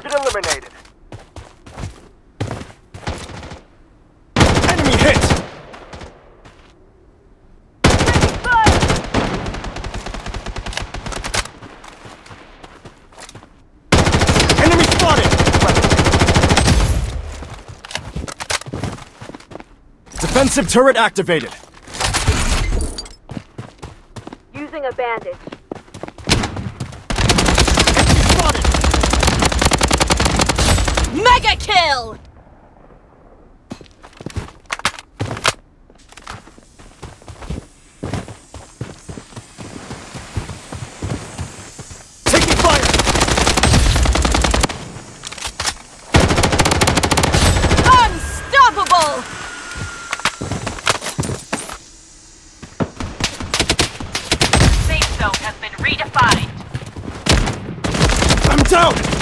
Target eliminated. Enemy hit! Enemy spotted! Defensive turret activated. Using a bandage. kill! Taking fire! Unstoppable! Safe zone has been redefined. I'm down!